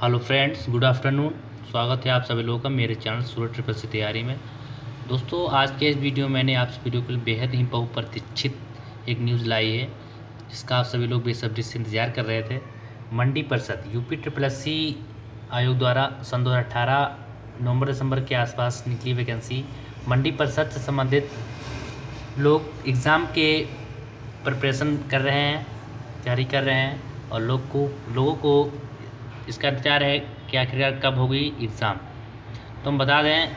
Hello friends, good afternoon. स्वागत है आप सभी लोगों का मेरे चैनल सूरत ट्रिपल सी तैयारी में। दोस्तों, आज के इस वीडियो में मैंने आप सभी के लिए बेहद ही बहुप्रतीक्षित एक न्यूज़ लाई है, जिसका आप सभी लोग बेसब्री से इंतज़ार कर रहे थे। मंडी परिषद, यूपी ट्रिपल सी आयोग द्वारा सन दो हज़ार अठारह, नवंबर दिसंबर के आसपास निकली वैकेंसी। मंडी परिषद से संबंधित लोग एग्ज़ाम के प्रिपरेशन कर रहे हैं, तैयारी कर रहे हैं, और लोग को, लोगों को इसका इंतज़ार है कि आखिरकार कब होगी एग्ज़ाम। तो हम बता दें,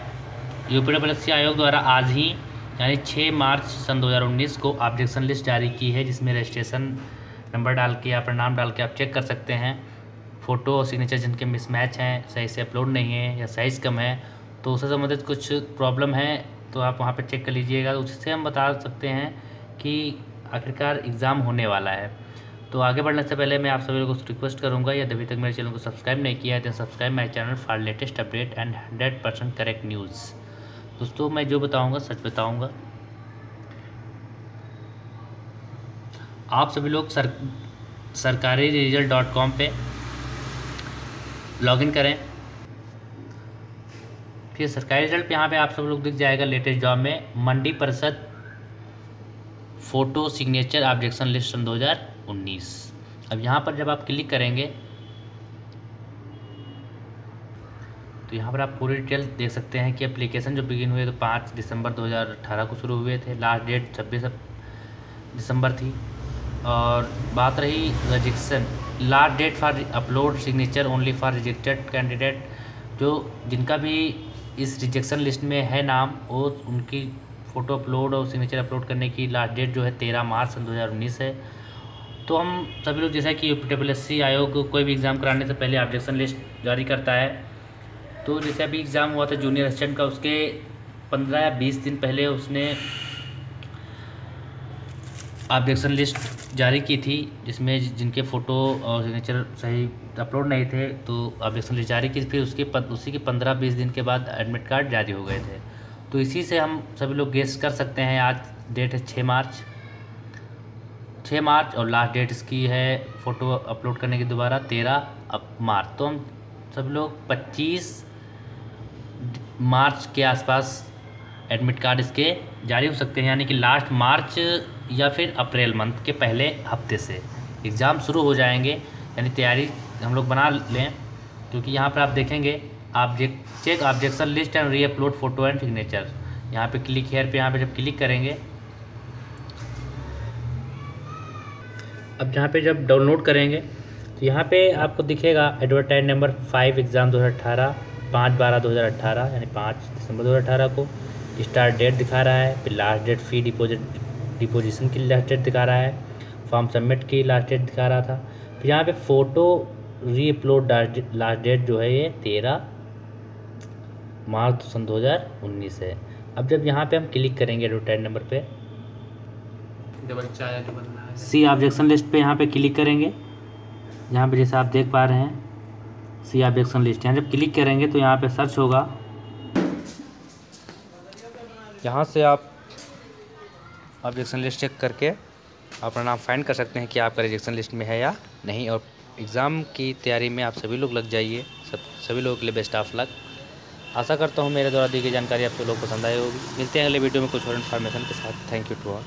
यूपी डब्ल्यू आयोग द्वारा आज ही, यानी 6 मार्च सन 2019 को ऑब्जेक्शन लिस्ट जारी की है, जिसमें रजिस्ट्रेशन नंबर डाल के अपना नाम डाल के आप चेक कर सकते हैं। फ़ोटो और सिग्नेचर जिनके मिसमैच हैं, सही से अपलोड नहीं है या साइज़ कम है तो उससे संबंधित कुछ प्रॉब्लम है तो आप वहाँ पर चेक कर लीजिएगा। तो उससे हम बता सकते हैं कि आखिरकार एग्ज़ाम होने वाला है। तो आगे बढ़ने से पहले मैं आप सभी लोगों को रिक्वेस्ट करूँगा, यदि अभी तक मेरे चैनल को सब्सक्राइब नहीं किया है तो subscribe my channel for latest update and hundred percent correct news दोस्तों, मैं जो बताऊँगा, सच बताऊँगा। आप सभी लोग sir Sarkari result dot com पर लॉगिन करें। फिर सरकारी रिज़ल्ट यहाँ पे आप सब लोग दिख जाएगा लेटेस्ट जॉब में। मंडी परिषद फ़ोटो सिग्नेचर ऑब्जेक्शन लिस्ट सन 2019 अब यहाँ पर जब आप क्लिक करेंगे तो यहाँ पर आप पूरी डिटेल देख सकते हैं कि एप्लीकेशन जो बिगिन हुए तो पाँच दिसंबर 2018 को शुरू हुए थे। लास्ट डेट छब्बीस दिसंबर थी। और बात रही registration last date for upload signature only for rejected candidate जो जिनका भी इस रिजेक्शन लिस्ट में है नाम, वो उनकी फ़ोटो अपलोड और सिग्नेचर अपलोड करने की लास्ट डेट जो है तेरह मार्च सन दो हज़ार उन्नीस है। तो हम सभी लोग जैसा कि यूपी आयोग कोई भी एग्ज़ाम कराने से पहले ऑब्जेक्शन लिस्ट जारी करता है। तो जैसे अभी एग्ज़ाम हुआ था जूनियर असिस्टेंट का उसके पंद्रह या बीस दिन पहले उसने ऑब्जेक्शन लिस्ट जारी की थी जिसमें जिनके फ़ोटो और सिग्नेचर सही अपलोड नहीं थे तो ऑब्जेक्शन लिस्ट जारी की फिर उसके पद, उसी के पंद्रह बीस दिन के बाद एडमिट कार्ड जारी हो गए थे। तो इसी से हम सभी लोग गेस कर सकते हैं आज डेट है छः मार्च। छः मार्च और लास्ट डेट इसकी है फ़ोटो अपलोड करने की दोबारा, तेरह मार्च। तो हम सब लोग पच्चीस मार्च के आसपास एडमिट कार्ड इसके जारी हो सकते हैं, यानी कि लास्ट मार्च या फिर अप्रैल मंथ के पहले हफ़्ते से। एग्ज़ाम शुरू हो जाएँगे, यानी तैयारी हम लोग बना लें, क्योंकि यहाँ पर आप देखेंगे object check objection list and re upload photo and signature यहाँ पे क्लिक हेयर पे, यहाँ पे जब क्लिक करेंगे अब जहाँ पे जब डाउनलोड करेंगे तो यहाँ पे आपको दिखेगा एडवर्टाइज नंबर फाइव एग्ज़ाम 2018 पाँच बारह 2018 यानी पाँच दिसंबर 2018 को। स्टार्ट डेट दिखा रहा है, फिर last date fee deposit deposition की लास्ट डेट दिखा रहा है फॉर्म सबमिट की लास्ट डेट दिखा रहा था। फिर यहाँ पे फ़ोटो री अपलोड लास्ट डेट जो है ये तेरह मार्च सन दो हज़ार उन्नीस है। अब जब यहाँ पे हम क्लिक करेंगे एडवर्टाइज नंबर पे सी ऑब्जेक्शन लिस्ट पे यहाँ पे क्लिक करेंगे। यहाँ पे जैसे आप देख पा रहे हैं, सी ऑब्जेक्शन लिस्ट। यहाँ जब क्लिक करेंगे तो यहाँ पे सर्च होगा। यहाँ से आप ऑब्जेक्शन लिस्ट चेक करके अपना नाम फाइंड कर सकते हैं कि आपका रिजेक्शन लिस्ट में है या नहीं। और एग्ज़ाम की तैयारी में आप सभी लोग लग जाइए। सब, सभी लोगों के लिए बेस्ट ऑफ़ लक आशा करता हूँ मेरे द्वारा दी गई जानकारी आपको लोग पसंद आई होगी। मिलते हैं अगले वीडियो में कुछ और इन्फॉर्मेशन के साथ। Thank you to all